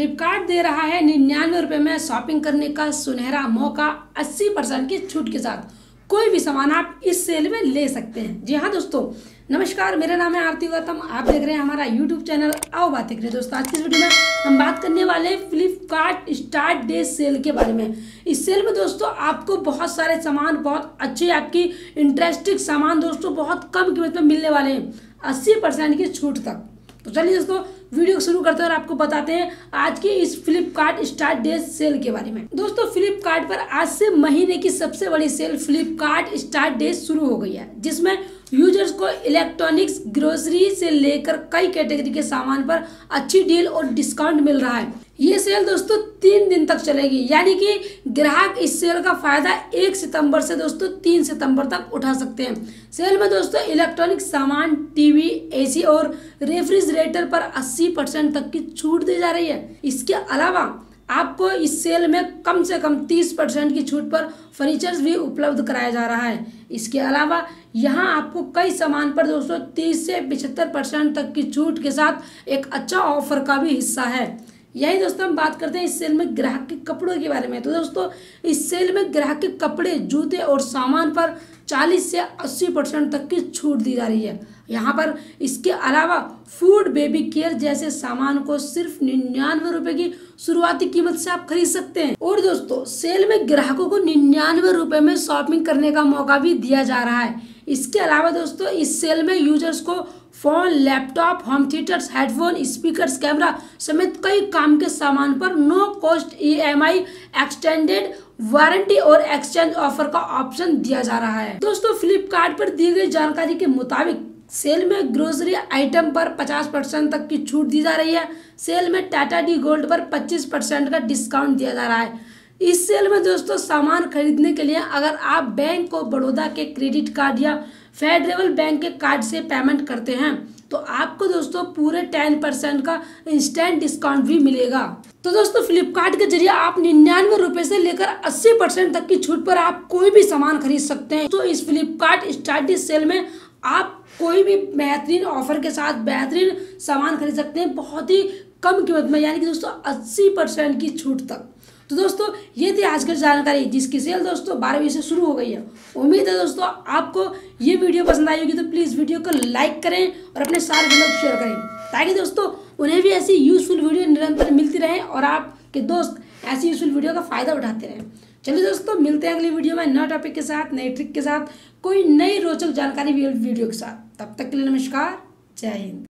फ्लिपकार्ट दे रहा है निन्यानवे रुपये में शॉपिंग करने का सुनहरा मौका 80 परसेंट की छूट के साथ। कोई भी सामान आप इस सेल में ले सकते हैं। जी हाँ दोस्तों, नमस्कार, मेरा नाम है आरती गौतम। आप देख रहे हैं हमारा यूट्यूब चैनल आओ बातें करें दोस्तों, आज की इस वीडियो में हम बात करने वाले हैं फ्लिपकार्ट स्टार्ट डे सेल के बारे में। इस सेल में दोस्तों, आपको बहुत सारे सामान, बहुत अच्छे आपकी इंटरेस्टिंग सामान दोस्तों, बहुत कम कीमत में मिलने वाले हैं। अस्सी की छूट तक। तो चलिए दोस्तों वीडियो शुरू करते हैं और आपको बताते हैं आज की इस फ्लिपकार्ट स्टार्ट डे सेल के बारे में। दोस्तों फ्लिपकार्ट पर आज से महीने की सबसे बड़ी सेल फ्लिपकार्ट स्टार्ट डे शुरू हो गई है, जिसमें यूज़र्स को इलेक्ट्रॉनिक्स ग्रोसरी से लेकर कई कैटेगरी के सामान पर अच्छी डील और डिस्काउंट मिल रहा है। ये सेल दोस्तों तीन दिन तक चलेगी, यानी कि ग्राहक इस सेल का फ़ायदा एक सितंबर से दोस्तों तीन सितंबर तक उठा सकते हैं। सेल में दोस्तों इलेक्ट्रॉनिक सामान टीवी एसी और रेफ्रिजरेटर पर 80 परसेंट तक की छूट दी जा रही है। इसके अलावा आपको इस सेल में कम से कम 30 परसेंट की छूट पर फर्नीचर्स भी उपलब्ध कराया जा रहा है। इसके अलावा यहाँ आपको कई सामान पर दोस्तों 30 से पिछहत्तर परसेंट तक की छूट के साथ एक अच्छा ऑफ़र का भी हिस्सा है। यही दोस्तों हम बात करते हैं इस सेल में ग्राहक के कपड़ों के बारे में। तो दोस्तों, इस सेल में ग्राहक के कपड़े, जूते और सामान पर 40 से 80 परसेंट तक की छूट दी जा रही है। यहाँ पर इसके अलावा फ़ूड बेबी केयर जैसे सामान को सिर्फ़ निन्यानवे रुपए की शुरुआती कीमत से आप खरीद सकते हैं। और दोस्तों, सेल में ग्राहकों को निन्यानवे रुपए में शॉपिंग करने का मौका भी दिया जा रहा है। इसके अलावा दोस्तों, इस सेल में यूज़र्स को phone, laptop home theatres headphone speakers camera समेत कई काम के सामान पर no cost EMI extended warranty और एक्सचेंज ऑफ़र का ऑप्शन दिया जा रहा है। दोस्तों फ्लिपकार्ट पर दी गई जानकारी के मुताबिक सेल में ग्रोसरी आइटम पर 50 परसेंट तक की छूट दी जा रही है। सेल में टाटा डी गोल्ड पर 25 परसेंट का डिस्काउंट दिया जा रहा है। इस सेल में दोस्तों, सामान खरीदने के लिए अगर आप बैंक ऑफ़ बड़ौदा के क्रेडिट कार्ड या फेडरल बैंक के कार्ड से पेमेंट करते हैं तो आपको दोस्तों पूरे टेन परसेंट का इंस्टेंट डिस्काउंट भी मिलेगा। तो दोस्तों फ्लिपकार्ट के ज़रिए आप निन्यानवे रुपए से लेकर अस्सी परसेंट तक की छूट पर आप कोई भी सामान खरीद सकते हैं। तो इस फ्लिपकार्ट स्टार्ट सेल में आप कोई भी बेहतरीन ऑफ़र के साथ बेहतरीन सामान खरीद सकते हैं, बहुत ही कम कीमत में, यानी कि दोस्तों, अस्सी परसेंट की छूट तक। तो दोस्तों, ये थी आज की जानकारी जिसकी सेल दोस्तों बारह बजे से शुरू हो गई है। उम्मीद है दोस्तों, आपको ये वीडियो पसंद आई होगी तो प्लीज़ वीडियो को लाइक करें और अपने सारे लोग शेयर करें। ताकि दोस्तों, उन्हें भी ऐसी यूजफुल वीडियो निरंतर मिलती रहे और आपके दोस्त ऐसी यूजफुल वीडियो का फ़ायदा उठाते रहें। चलिए दोस्तों, मिलते हैं अगली वीडियो में नए टॉपिक के साथ, नए ट्रिक के साथ, कोई नई रोचक जानकारी वीडियो के साथ। तब तक के लिए नमस्कार, जय हिंद।